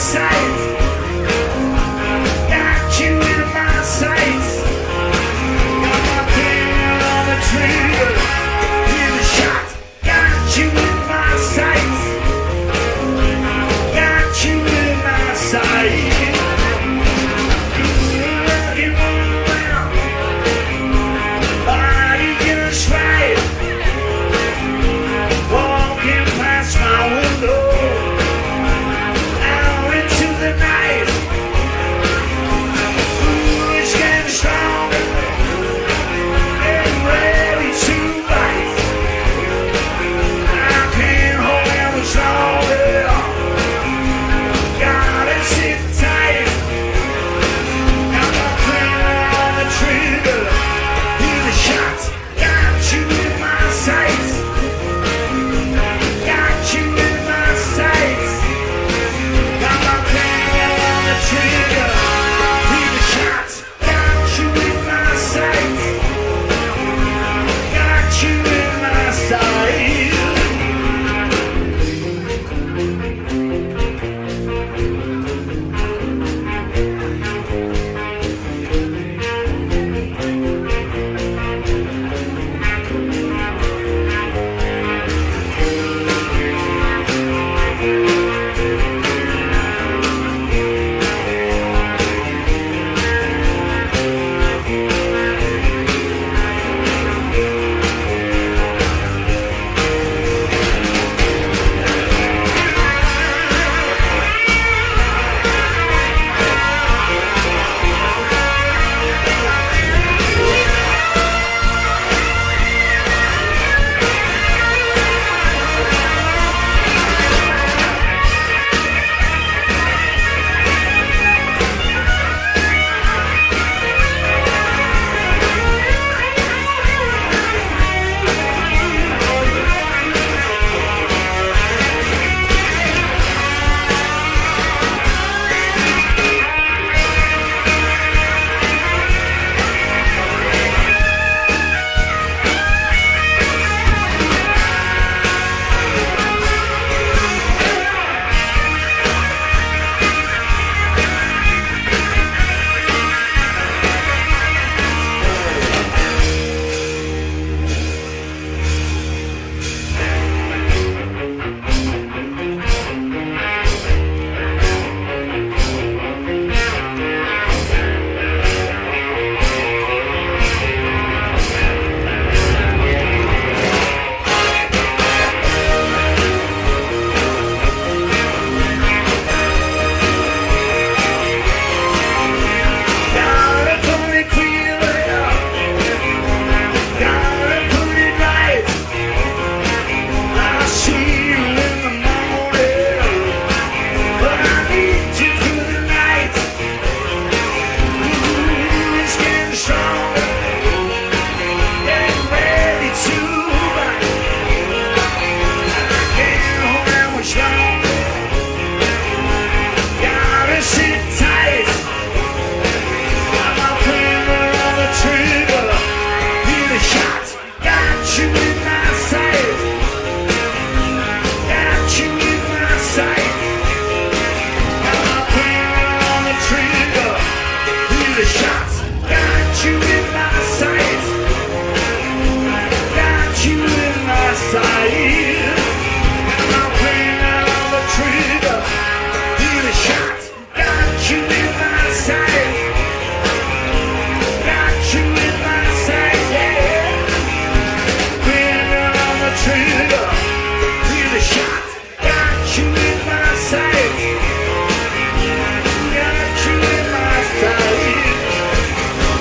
science.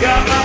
Got my